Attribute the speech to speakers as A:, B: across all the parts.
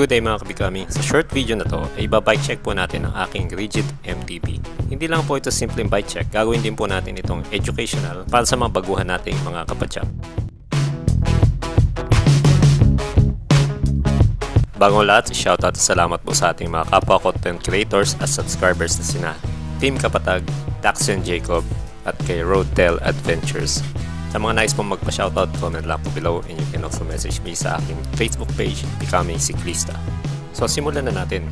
A: Good day mga kabikami. Sa short video na to ay ibabike check po natin ang aking rigid MTB. Hindi lang po ito simpleng bike check, gagawin din po natin itong educational para sa mga baguhan nating mga kapatsak. Bagong lahat, shoutout at salamat po sa ating mga kapwa content creators at subscribers na sina Team Kapatag, Daxion Jacob, at kay Roadtail Adventures. Sa mga nais pong magpa-shoutout, comment lang po below and you can also message me sa aking Facebook page, Becoming Cyclista. So simulan na natin.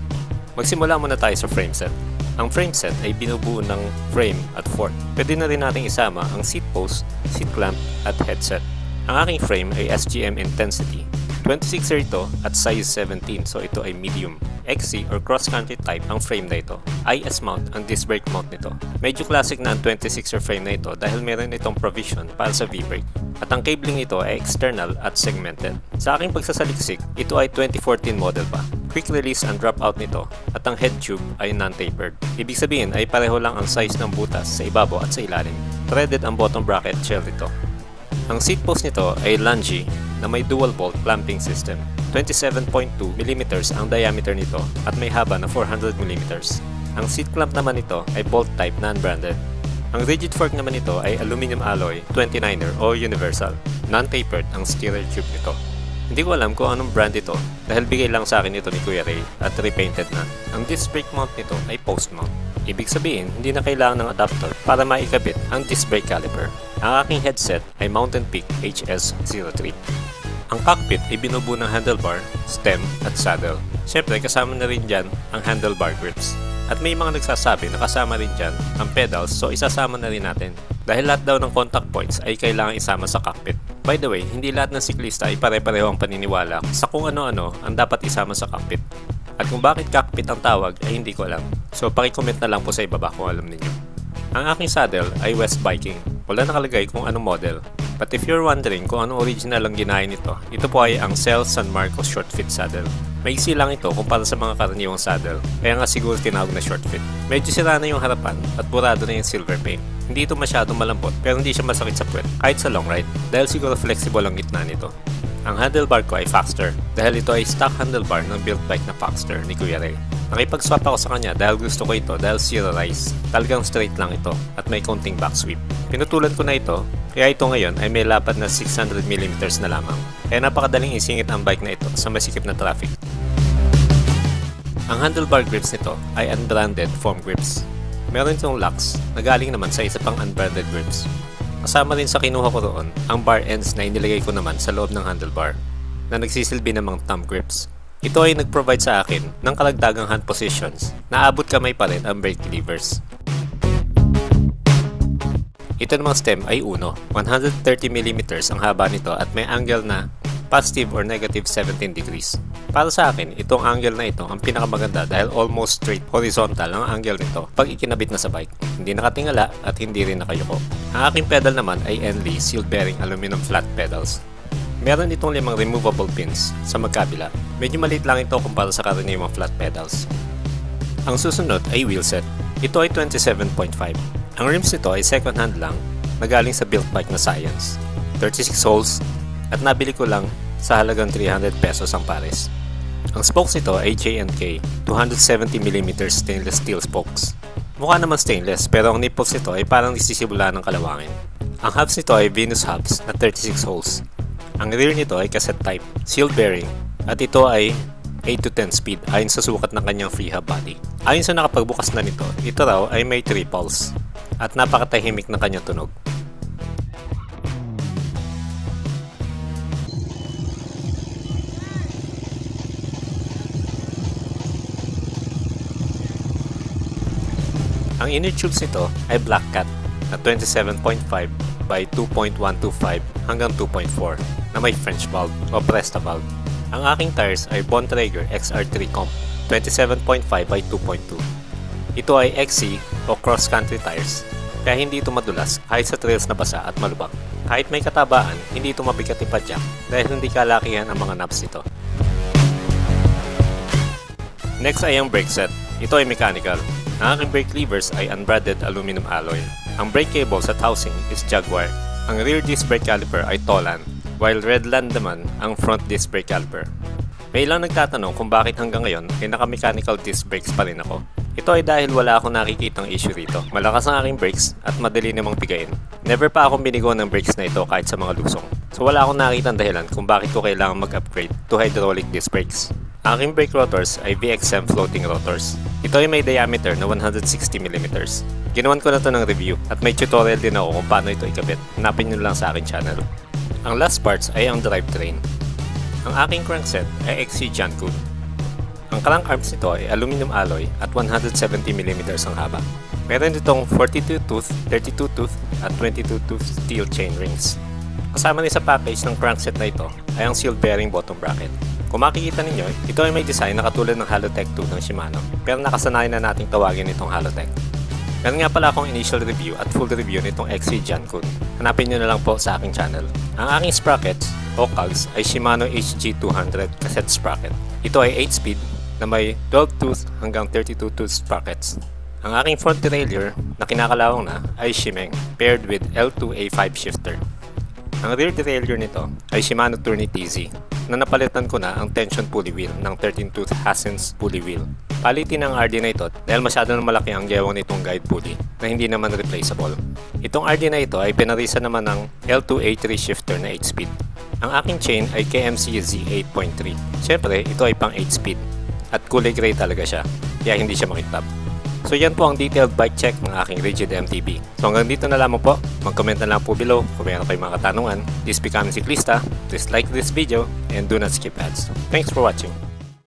A: Magsimula muna tayo sa frame set. Ang frame set ay binubuo ng frame at fork. Pwede na rin nating isama ang seat post, seat clamp at headset. Ang aking frame ay SGM Intensity 26 ito at size 17 so ito ay medium. XC or cross-country type ang frame na ito. IS mount ang disc brake mount nito. Medyo classic na ang 26er frame na ito dahil meron itong provision para sa V-brake. At ang cabling nito ay external at segmented. Sa aking pagsasaliksik, ito ay 2014 model pa. Quick release ang dropout nito at ang head tube ay non-tapered. Ibig sabihin ay pareho lang ang size ng butas sa ibabaw at sa ilalim. Threaded ang bottom bracket shell nito. Ang seat post nito ay lungy na may dual bolt clamping system. 27.2 mm ang diameter nito at may haba na 400 mm. Ang seat clamp naman nito ay bolt type non-branded. Ang rigid fork naman nito ay aluminum alloy 29er o universal. Non-tapered ang steerer tube nito. Hindi ko alam kung anong brand ito dahil bigay lang sa akin ito ni Kuya Ray at repainted na. Ang disc brake mount nito ay post mount. Ibig sabihin, hindi na kailangan ng adapter para maikabit ang disc brake caliper. Ang aking headset ay Mountain Peak HS03. Ang cockpit ay binubuo ng handlebar, stem at saddle. Siyempre kasama na rin dyan ang handlebar grips. At may mga nagsasabi na kasama rin dyan ang pedals so isasama na rin natin. Dahil lahat daw ng contact points ay kailangan isama sa cockpit. By the way, hindi lahat ng siklista ay pare-pareho ang paniniwala sa kung ano-ano ang dapat isama sa cockpit. At kung bakit cockpit ang tawag ay hindi ko alam. So pakicomment na lang po sa ibaba kung alam ninyo. Ang aking saddle ay West Viking. Wala nakalagay kung anong model. But if you're wondering kung anong original ang ginaya nito, ito po ay ang Cell San Marcos Short Fit Saddle. Maiksi lang ito kumpara sa mga karaniwang saddle, kaya nga siguro tinawag na short fit. Medyo sira na yung harapan at burado na yung silver paint. Hindi ito masyadong malambot pero hindi siya masakit sa puwet kahit sa long ride dahil siguro flexible ang gitna nito. Ang handlebar ko ay Foxter dahil ito ay stock handlebar ng built bike na Foxter ni Kuya Ray. Nakipag-swap ako sa kanya dahil gusto ko ito dahil rise. Talagang straight lang ito at may konting back sweep. Pinutulan ko na ito kaya ito ngayon ay may lapad na 600mm na lamang. Kaya napakadaling isingit ang bike na ito sa masikip na traffic. Ang handlebar grips nito ay unbranded foam grips. Meron itong locks na galing naman sa isa pang unbranded grips. Kasama rin sa kinuha ko roon ang bar ends na inilagay ko naman sa loob ng handlebar na nagsisilbi ng mga thumb grips. Ito ay nag-provide sa akin ng kalagdagang hand positions na abot kamay pa rin ang brake levers. Ito namang stem ay uno. 130mm ang haba nito at may angle na positive or negative 17 degrees. Para sa akin, itong angle na ito ang pinakamaganda dahil almost straight horizontal ang angle nito pag ikinabit na sa bike. Hindi nakatingala at hindi rin nakayuko. Ang aking pedal naman ay Enley sealed bearing aluminum flat pedals. Meron itong limang removable pins sa magkabila. Medyo maliit lang ito kumpara sa karaniwang flat pedals. Ang susunod ay wheel set. Ito ay 27.5. Ang rims nito ay second hand lang na galing sa built bike na Science. 36 holes at nabili ko lang sa halagang 300 pesos ang pares. Ang spokes nito ay J&K 270mm stainless steel spokes. Mukha naman stainless pero ang nipples nito ay parang nisisibula ng kalawangin. Ang hubs nito ay Venus hubs na 36 holes. Ang rear nito ay cassette type, sealed bearing, at ito ay 8 to 10 speed ayon sa sukat ng kanyang free hub body. Ayon sa nakapagbukas na nito, ito raw ay may 3 pulse at napakatahimik ng kanyang tunog. Ang inner tubes nito ay Black Cat na 27.5 by 2.125 hanggang 2.4 na may French valve o Presta valve. Ang aking tires ay Bontrager XR3 Comp 27.5 by 2.2. Ito ay XC o cross country tires kaya hindi ito madulas kahit sa trails na basa at malubak. Kahit may katabaan, hindi ito mabigat ipadyak dahil hindi kalakihan ang mga knobs nito. Next ay ang brake set. Ito ay mechanical. Ang aking brake levers ay unbranded aluminum alloy. Ang brake cables at housing is Jaguar. Ang rear disc brake caliper ay Tolan, while Redland naman ang front disc brake caliper. May ilang nagtatanong kung bakit hanggang ngayon ay naka-mechanical disc brakes pa rin ako. Ito ay dahil wala akong nakikitang issue rito. Malakas ang aking brakes at madali namang bigayin. Never pa akong binigo ng brakes na ito kahit sa mga lusong. So wala akong nakitang dahilan kung bakit ko kailangan mag-upgrade to hydraulic disc brakes. Ang aking brake rotors ay VXM floating rotors. Ito ay may diameter na 160mm. Ginawan ko na to ng review at may tutorial din ako kung paano ito ikabit. Hanapin nyo lang sa aking channel. Ang last parts ay ang drivetrain. Ang aking crankset ay XC Jankoon. Ang crank arms nito ay aluminum alloy at 170mm ang haba. Meron ditong 42 tooth, 32 tooth at 22 tooth steel chain rings. Kasama rin sa package ng crankset na ito ay ang seal bearing bottom bracket. Kung makikita ninyo, ito ay may design na katulad ng Halotech 2 ng Shimano pero nakasanayan na nating tawagin itong Halotech. Meron nga pala akong initial review at full review nitong XC Jankun. Hanapin nyo na lang po sa aking channel. Ang aking sprockets o cogs ay Shimano HG200 cassette sprocket. Ito ay 8-speed na may 12 tooth hanggang 32 tooth sprockets. Ang aking front derailleur na kinakalawang na ay Shimeng paired with L2A5 shifter. Ang rear derailleur nito ay Shimano Tourney TZ na napalitan ko na ang tension pulley wheel ng 13 tooth Hassens pulley wheel. Palitin ang RD na ito dahil masyado na malaki ang gewang nitong guide pulley na hindi naman replaceable. Itong RD na ito ay pinarisa naman ng L2A3 shifter na 8-speed. Ang aking chain ay KMC Z8.3. Siyempre, ito ay pang 8-speed at kulay gray talaga siya kaya hindi siya makitab. So yan po ang detailed bike check ng aking Rigid MTB. So hanggang dito na lamang po. Mag-comment na lang po below kung mayroon kayong mga katanungan. This becoming Cyclista, please like this video and do not skip ads. Thanks for watching.